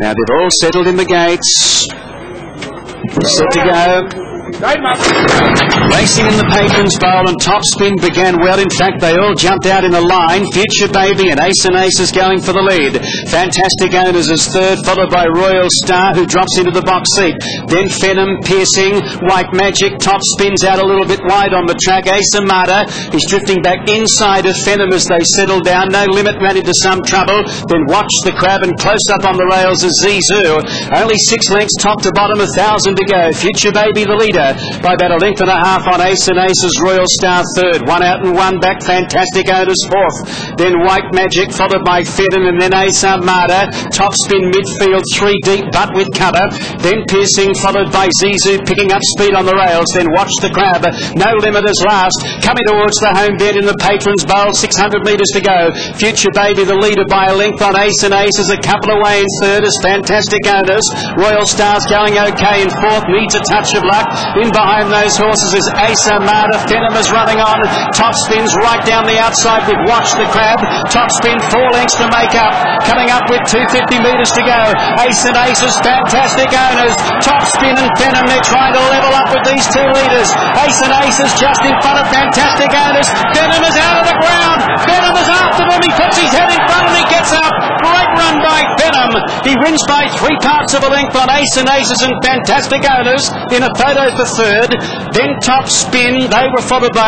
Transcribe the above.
Now they've all settled in the gates. Set to go. Racing in the Patrons Bowl and top spin began well. In fact, they all jumped out in a line. Future Baby and Ace and Ace is going for the lead. Fantastic Owners is third, followed by Royal Star, who drops into the box seat. Then Phenom, Piercing, White Magic. Top spins out a little bit wide on the track. Ace Armada is drifting back inside of Phenom as they settle down. No limit ran into some trouble. Then watch the crab and close up on the rails is Zizou. Only six lengths top to bottom, a thousand to go. Future Baby the leader by about a length and a half on Ace and Aces Royal Star third. One out and one back. Fantastic Owners fourth. Then White Magic followed by Fedden and then Ace Armada. Top spin midfield three deep but with cover. Then Piercing followed by Zizou picking up speed on the rails. Then Watch the Crab. No limiters last. Coming towards the home bed in the Patrons Bowl. 600 metres to go. Future Baby the leader by a length on Ace and Aces. A couple away in third as Fantastic Owners. Royal Stars going okay in fourth. Needs a touch of luck. In behind those horses is Ace Armada. Phenom is running on. Top spins right down the outside with Watch the Crab. Top spin four lengths to make up. Coming up with 250 metres to go. Ace and Aces, fantastic owners. Top spin and Phenom, they're trying to level up with these two leaders. Ace and Aces just in front of fantastic owners. Phenom is out of the ground. Phenom is after them. He puts his head in front and he gets up. Great run by He wins by three parts of a length on Ace and Aces and fantastic owners in a photo for third. Then top spin. They were followed by